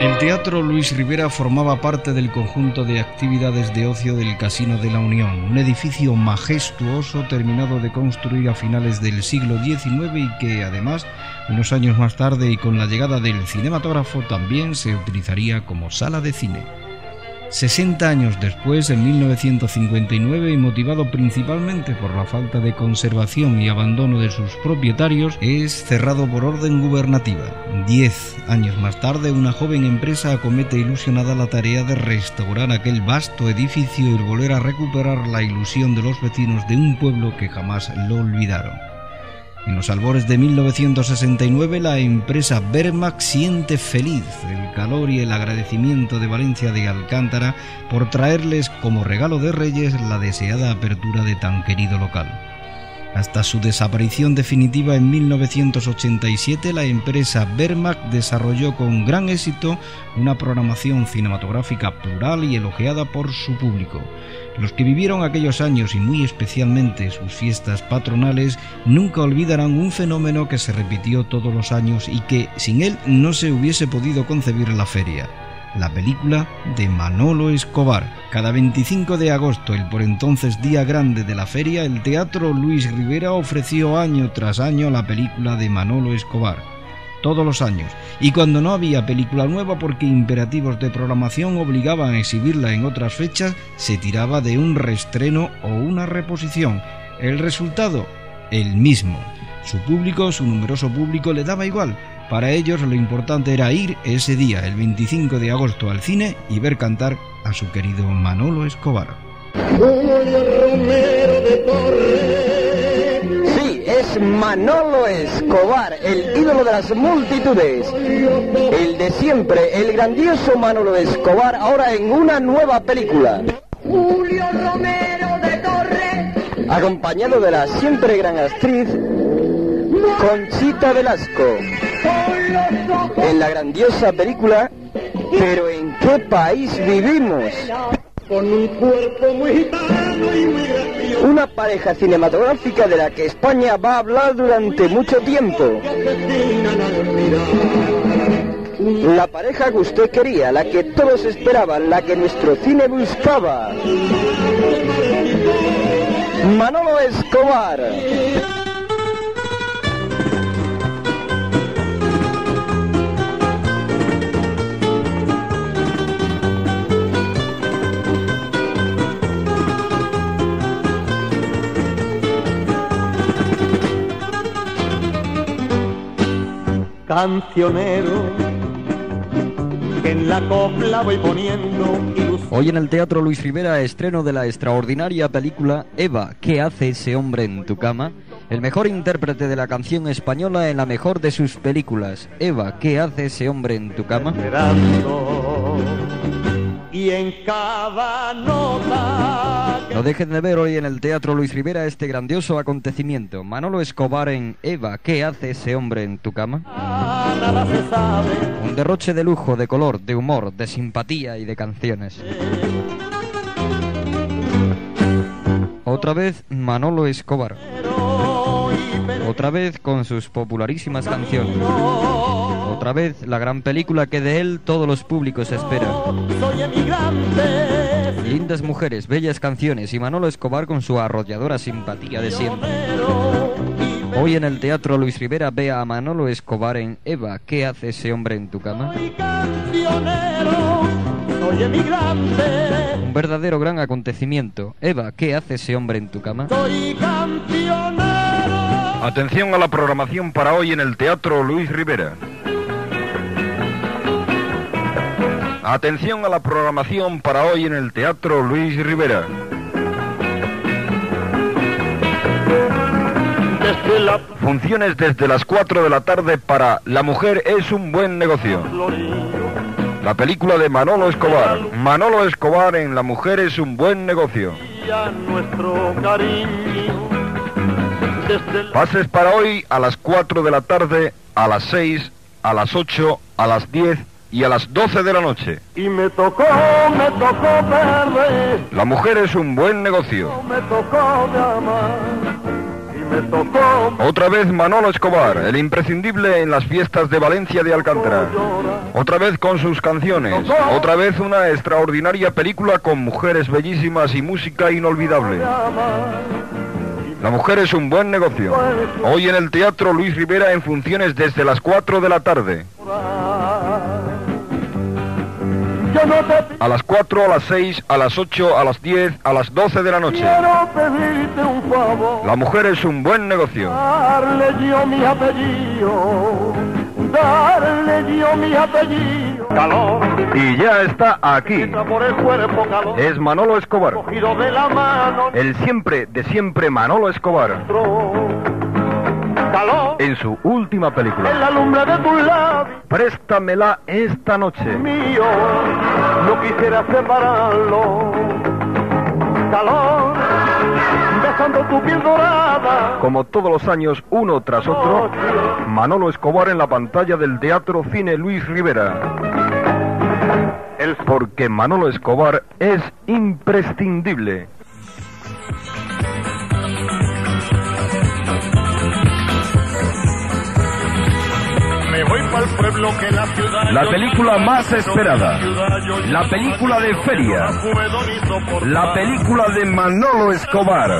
El Teatro Luis Rivera formaba parte del conjunto de actividades de ocio del Casino de la Unión, un edificio majestuoso terminado de construir a finales del siglo XIX y que además, unos años más tarde y con la llegada del cinematógrafo, también se utilizaría como sala de cine. 60 años después, en 1959, y motivado principalmente por la falta de conservación y abandono de sus propietarios, es cerrado por orden gubernativa. Diez años más tarde, una joven empresa acomete ilusionada la tarea de restaurar aquel vasto edificio y volver a recuperar la ilusión de los vecinos de un pueblo que jamás lo olvidaron. En los albores de 1969 la empresa Bermac siente feliz el calor y el agradecimiento de Valencia de Alcántara por traerles como regalo de Reyes la deseada apertura de tan querido local. Hasta su desaparición definitiva en 1987, la empresa Bermac desarrolló con gran éxito una programación cinematográfica plural y elogiada por su público. Los que vivieron aquellos años y muy especialmente sus fiestas patronales nunca olvidarán un fenómeno que se repitió todos los años y que sin él no se hubiese podido concebir la feria la película de Manolo Escobar. Cada 25 de agosto, el por entonces día grande de la feria, el Teatro Luis Rivera ofreció año tras año la película de Manolo Escobar. Todos los años. Y cuando no había película nueva porque imperativos de programación obligaban a exhibirla en otras fechas, se tiraba de un reestreno o una reposición. El resultado, el mismo. Su público, su numeroso público, le daba igual para ellos lo importante era ir ese día, el 25 de agosto, al cine y ver cantar a su querido Manolo Escobar. Sí, es Manolo Escobar, el ídolo de las multitudes. El de siempre, el grandioso Manolo Escobar, ahora en una nueva película. Julio Romero de Torres. Acompañado de la siempre gran actriz Conchita Velasco en la grandiosa película Pero en qué país vivimos. Con un cuerpo muy y Una pareja cinematográfica de la que España va a hablar durante mucho tiempo. La pareja que usted quería, la que todos esperaban, la que nuestro cine buscaba. Manolo Escobar. Cancionero que en la copla voy poniendo. Hoy en el Teatro Luis Rivera, estreno de la extraordinaria película Eva, ¿qué hace ese hombre en tu cama? El mejor intérprete de la canción española en la mejor de sus películas. Eva, ¿qué hace ese hombre en tu cama? y en cada nota. No dejen de ver hoy en el Teatro Luis Rivera este grandioso acontecimiento. Manolo Escobar en Eva, ¿qué hace ese hombre en tu cama? Un derroche de lujo, de color, de humor, de simpatía y de canciones. Otra vez Manolo Escobar. Otra vez con sus popularísimas canciones. Otra vez la gran película que de él todos los públicos esperan. Lindas mujeres, bellas canciones y Manolo Escobar con su arrolladora simpatía de siempre. Hoy en el Teatro Luis Rivera ve a Manolo Escobar en Eva, ¿qué hace ese hombre en tu cama? Un verdadero gran acontecimiento. Eva, ¿qué hace ese hombre en tu cama? Atención a la programación para hoy en el Teatro Luis Rivera. Atención a la programación para hoy en el Teatro Luis Rivera. Funciones desde las 4 de la tarde para La mujer es un buen negocio. La película de Manolo Escobar. Manolo Escobar en La mujer es un buen negocio. Pases para hoy a las 4 de la tarde, a las 6, a las 8, a las 10 y a las 12 de la noche. Y me tocó, me tocó perder. La mujer es un buen negocio. Me tocó de amar. Y me tocó. Otra vez Manolo Escobar, el imprescindible en las fiestas de Valencia de Alcántara. Otra vez con sus canciones. Otra vez una extraordinaria película con mujeres bellísimas y música inolvidable. La mujer es un buen negocio. Hoy en el Teatro Luis Rivera en funciones desde las 4 de la tarde. A las 4, a las 6, a las 8, a las 10, a las 12 de la noche. quiero pedirte un favor. La mujer es un buen negocio. Y ya está aquí. Es Manolo Escobar. El siempre de siempre Manolo Escobar. Calor. En su última En película. la lumbre de tus labios. Préstamela esta noche. mío, no quisiera separarlo. Calor, besando tu piel dorada. Como todos los años, uno tras otro, Manolo Escobar en la pantalla del Teatro Cine Luis Rivera. Porque Manolo Escobar es imprescindible. Me voy para el pueblo que la ciudad. La película más esperada. La película de feria. La película de Manolo Escobar.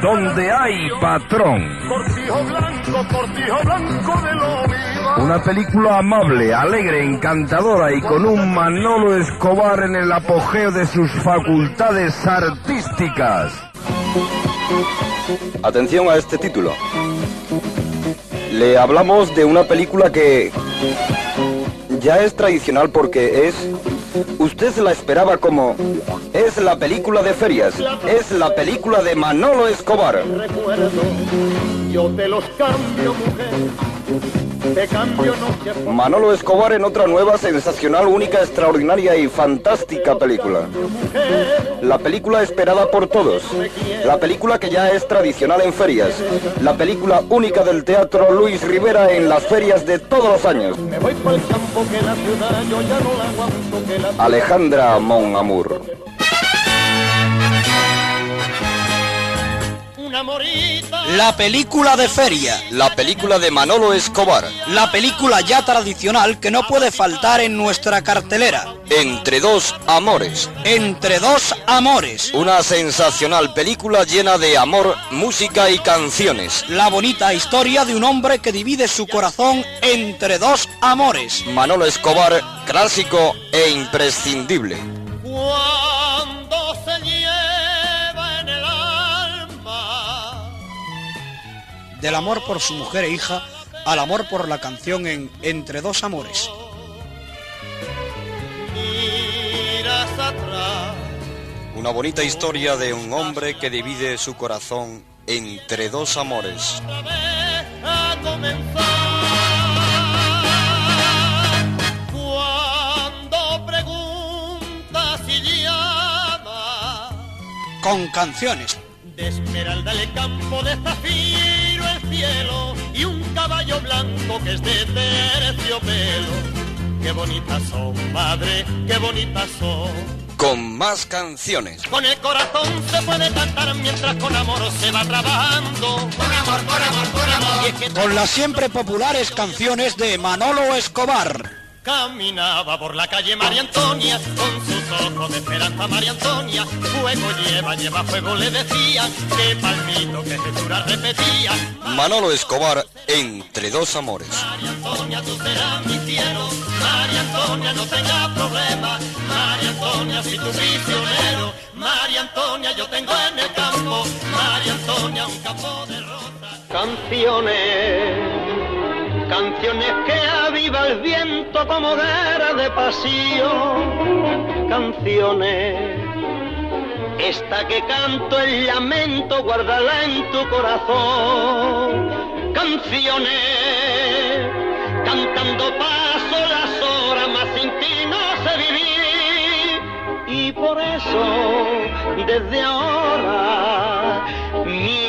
Donde hay patrón. Una película amable, alegre, encantadora y con un Manolo Escobar en el apogeo de sus facultades artísticas. Atención a este título. Le hablamos de una película que ya es tradicional porque es... Usted la esperaba como... Es la película de ferias. Es la película de Manolo Escobar. yo te los cambio, mujer. Cambio Manolo Escobar en otra nueva, sensacional, única, extraordinaria y fantástica película. La película esperada por todos. La película que ya es tradicional en ferias. La película única del Teatro Luis Rivera en las ferias de todos los años. Me voy para La película de feria, La película de Manolo Escobar. la película ya tradicional que no puede faltar en nuestra cartelera. Entre dos amores. Entre dos amores. Una sensacional película llena de amor, música y canciones. La bonita historia de un hombre que divide su corazón entre dos amores. Manolo Escobar, clásico e imprescindible. Del amor por su mujer e hija al amor por la canción en Entre dos amores. Una bonita historia de un hombre que divide su corazón entre dos amores. otra vez a comenzar cuando preguntas y llamas Con canciones. de esmeralda el campo de cielo y un caballo blanco que es de terciopelo qué bonitas son madre qué bonitas son Con más canciones. Con el corazón se puede cantar mientras con amor se va trabajando. Con amor, con amor, con amor. Y es que Con las siempre populares canciones de Manolo Escobar. caminaba por la calle María Antonia con ojos de esperanza María Antonia. Fuego lleva, lleva fuego le decía. Que palmito que Jesús repetía. Manolo Escobar, entre dos amores. María Antonia, tú serás mi cielo. María Antonia, no tengas problema. María Antonia, si tú prisionero. María Antonia, yo tengo en el campo. María Antonia, un campo de rosas. Canciones, canciones que aviva el viento como guerra de pasión. Canciones, esta que canto el lamento, guárdala en tu corazón. Canciones, cantando paso las horas, más sin ti no sé vivir. Y por eso, desde ahora, mi